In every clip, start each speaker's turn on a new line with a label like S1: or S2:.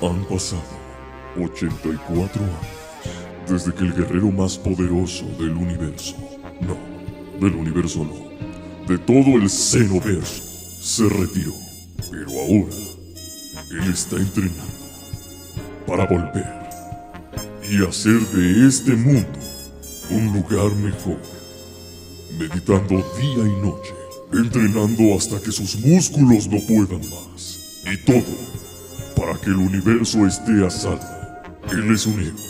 S1: Han pasado 84 años desde que el guerrero más poderoso del universo, no, del universo no, de todo el Xenoverso, se retiró. Pero ahora, él está entrenando para volver y hacer de este mundo un lugar mejor, meditando día y noche, entrenando hasta que sus músculos no puedan más, y todo para que el universo esté a salvo. Él es un héroe.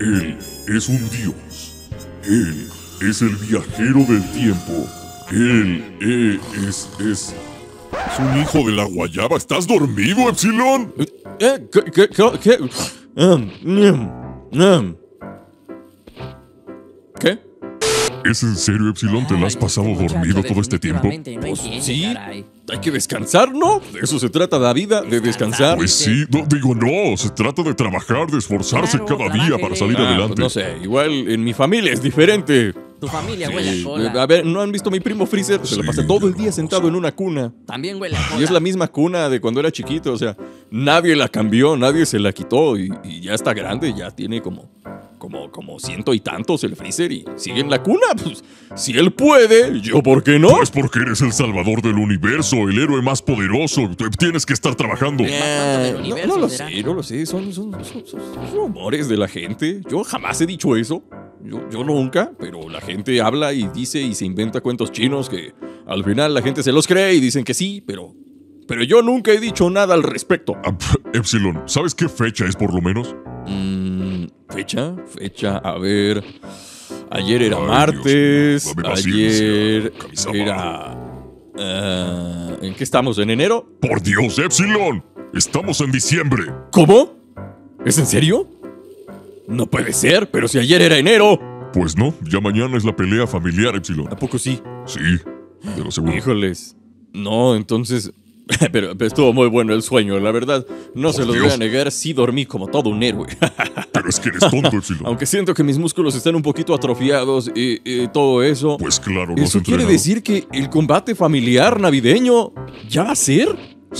S1: Él es un dios. Él es el viajero del tiempo. Él eh, es, es, es un hijo de la guayaba. ¿Estás dormido, Epsilon?
S2: ¿Eh? ¿Qué? ¿Qué? ¿Qué? qué? Um, mm, mm. ¿Qué?
S1: ¿Es en serio, Epsilon? ¿Te la has pasado dormido todo este tiempo?
S2: Pues sí, hay que descansar, ¿no? De eso se trata la vida, de descansar.
S1: Pues sí, no, digo no, se trata de trabajar, de esforzarse
S3: Claro,
S1: cada día para salir
S2: Ah,
S1: adelante.
S2: pues no sé, igual en mi familia es diferente.
S3: Tu familia huele
S2: Sí,
S3: a cola.
S2: a ver, ¿no han visto a mi primo Freezer? Se la pasa todo el día sentado en una cuna.
S3: También huele a cola.
S2: Y es la misma cuna de cuando era chiquito, o sea, nadie la cambió, nadie se la quitó y, y ya está grande, ya tiene como, como, como ciento y tantos el freezer y sigue en la cuna. Pues, si él puede, yo por qué no.
S1: Pues porque eres el salvador del universo, el héroe más poderoso. Tienes que estar trabajando.
S2: Eh, no,
S3: universo,
S2: no lo sé, no lo sé, son, son, son- son- son rumores de la gente. Yo jamás he dicho eso. Yo, yo nunca, pero la gente habla y dice y se inventa cuentos chinos que al final la gente se los cree y dicen que sí, pero, pero yo nunca he dicho nada al respecto.
S1: Ah, Epsilon, ¿sabes qué fecha es por lo menos?
S2: Mm, fecha, fecha, a ver. Ayer era
S1: Ay, Dios
S2: martes. Ayer era. ah, ¿En qué estamos? ¿En enero?
S1: Por Dios, Epsilon. Estamos en diciembre.
S2: ¿Cómo? ¿Es en serio? No puede ser, pero si ayer era enero.
S1: Pues no, ya mañana es la pelea familiar, Epsilon.
S2: ¿A poco sí?
S1: Sí, te lo aseguro.
S2: Híjoles. No, entonces. Pero, estuvo muy bueno el sueño, la verdad. No se
S1: Por
S2: lo voy a
S1: Dios.
S2: negar, sí dormí como todo un héroe.
S1: Es que eres tonto, Epsilon.
S2: Aunque siento que mis músculos están un poquito atrofiados y, y todo eso.
S1: Pues claro, no
S2: ¿Eso quiere decir que el combate familiar navideño ya va a ser?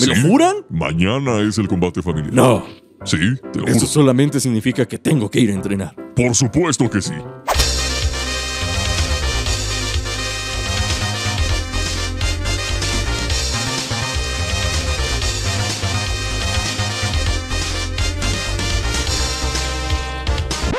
S2: ¿Me lo juran?
S1: Mañana es el combate familiar.
S2: No,
S1: Sí, te lo juro.
S2: eso solamente significa que tengo que ir a entrenar.
S1: Por supuesto que sí.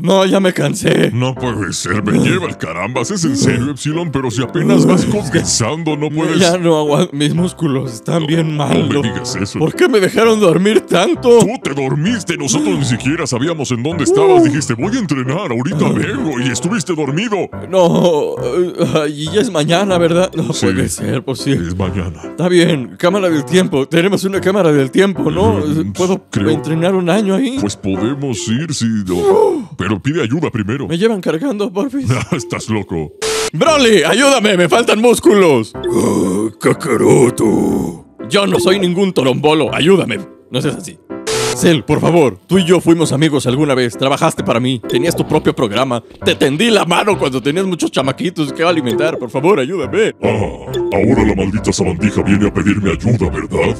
S2: No, ya me cansé.
S1: No puede ser, me lleva el carambas. Es en serio, Epsilon, pero si apenas vas comenzando, no puedes.
S2: Ya no aguanto, mis músculos están bien mal.
S1: No me digas eso.
S2: ¿Por qué me dejaron dormir tanto?
S1: Tú te dormiste, nosotros ni siquiera sabíamos en dónde estabas. Dijiste, voy a entrenar, ahorita vengo, y estuviste dormido.
S2: No, y ya es mañana, ¿verdad? No
S1: Sí.
S2: puede ser posible.
S1: Es mañana.
S2: Está bien, cámara del tiempo. Tenemos una cámara del tiempo, ¿no?
S1: Mm,
S2: ¿Puedo
S1: creo-
S2: entrenar un año ahí?
S1: Pues podemos ir si. no- Pero pide ayuda primero.
S2: ¿Me llevan cargando, porfis?
S1: Estás loco.
S2: Broly, ayúdame, me faltan músculos. Kakaroto. Yo no soy ningún torombolo, ayúdame. No seas así. Cell, por favor, tú y yo fuimos amigos alguna vez, trabajaste para mí, tenías tu propio programa, te tendí la mano cuando tenías muchos chamaquitos que alimentar, por favor, ayúdame.
S1: Ah, ahora la maldita sabandija viene a pedirme ayuda, ¿verdad?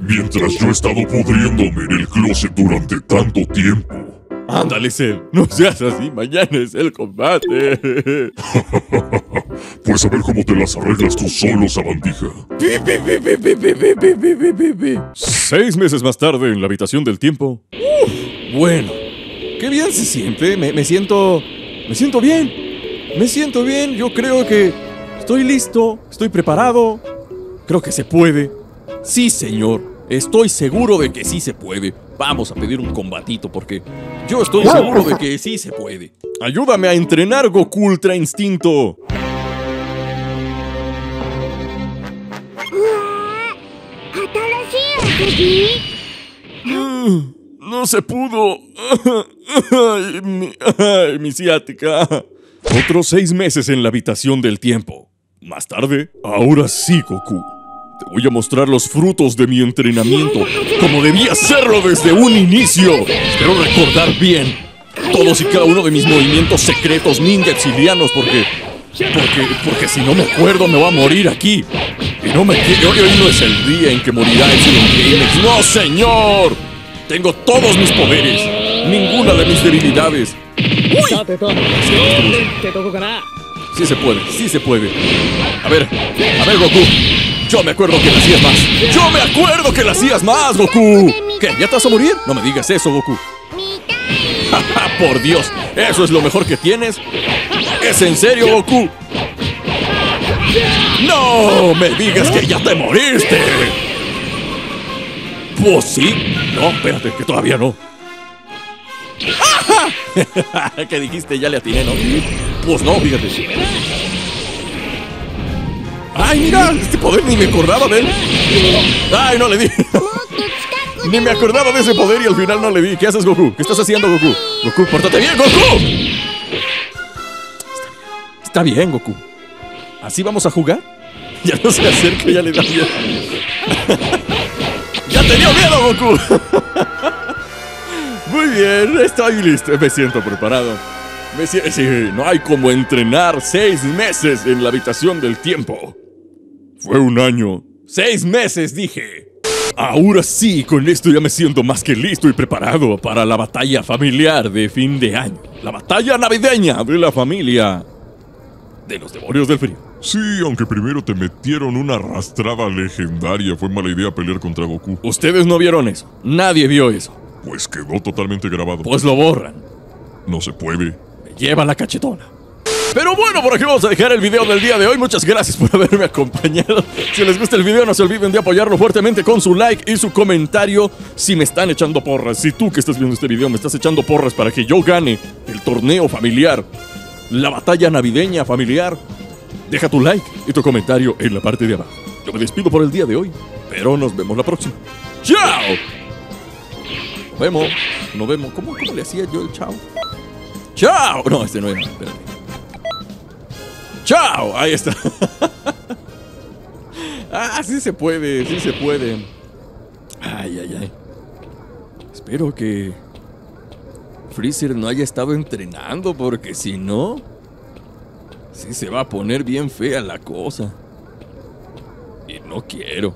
S1: Mientras yo he estado pudriéndome en el closet durante tanto tiempo.
S2: Ándale, Cell, no seas así, mañana es el combate.
S1: pues a ver cómo te las arreglas tú solo, sabandija.
S2: Seis meses más tarde, en la habitación del tiempo. Uf, bueno, qué bien se siente, me, me siento... Me siento bien. Me siento bien, yo creo que estoy listo, estoy preparado. Creo que se puede. Sí, señor, estoy seguro de que sí se puede. Vamos a pedir un combatito porque yo estoy seguro de que sí se puede. Ayúdame a entrenar Goku Ultra Instinto. Mm, No se pudo. Ay, mi, ay, mi ciática. Otros seis meses en la habitación del tiempo. Más tarde, ahora sí, Goku. Voy a mostrar los frutos de mi entrenamiento, como debía hacerlo desde un inicio. Espero recordar bien todos y cada uno de mis movimientos secretos ninja exilianos, porque. Porque, porque si no me acuerdo me va a morir aquí. Y no me quiero. Hoy no es el día en que morirá Exilion Gamex. ¡No, señor! Tengo todos mis poderes, ninguna de mis debilidades. ¡Uy! Sí se puede, sí se puede. A ver, a ver, Goku. Yo me acuerdo que la hacías más. Yo me acuerdo que la hacías más, Goku. ¿Qué? ¿Ya te vas a morir? No me digas eso, Goku. Por Dios, ¿eso es lo mejor que tienes? ¿Es en serio, Goku? ¡No! ¡Me digas que ya te moriste! Pues sí. No, espérate, que todavía no. ¿Qué dijiste? Ya le atiné, ¿no? Pues no, fíjate. ¡Ay, mira! Este poder ni me acordaba de él. ¡Ay, no le di! Ni me acordaba de ese poder y al final no le di. ¿Qué haces, Goku? ¿Qué estás haciendo, Goku? Goku, pórtate bien, Goku. Está bien, Goku. ¿Así vamos a jugar? Ya no se acerca, ya le da miedo. ¡Ya te dio miedo, Goku! Muy bien, estoy listo. Me siento preparado. Me sie- sí, no hay como entrenar seis meses en la habitación del tiempo. Fue un año. Seis meses, dije. Ahora sí, con esto ya me siento más que listo y preparado para la batalla familiar de fin de año. La batalla navideña de la familia de los demonios del frío.
S1: Sí, aunque primero te metieron una arrastrada legendaria, fue mala idea pelear contra Goku.
S2: Ustedes no vieron eso. Nadie vio eso.
S1: Pues quedó totalmente grabado.
S2: Pues lo borran.
S1: No se puede.
S2: Me lleva la cachetona. Pero bueno, por aquí vamos a dejar el video del día de hoy. Muchas gracias por haberme acompañado. Si les gusta el video, no se olviden de apoyarlo fuertemente con su like y su comentario. Si me están echando porras, si tú que estás viendo este video me estás echando porras para que yo gane el torneo familiar, la batalla navideña familiar, deja tu like y tu comentario en la parte de abajo. Yo me despido por el día de hoy, pero nos vemos la próxima. ¡Chao! Nos vemos, nos vemos. ¿Cómo, cómo le hacía yo el chao? ¡Chao! No, este no era. Espérate. ¡Chao! Ahí está. ah, sí se puede, sí se puede. Ay, ay, ay. Espero que Freezer no haya estado entrenando, porque si no, sí se va a poner bien fea la cosa. Y no quiero.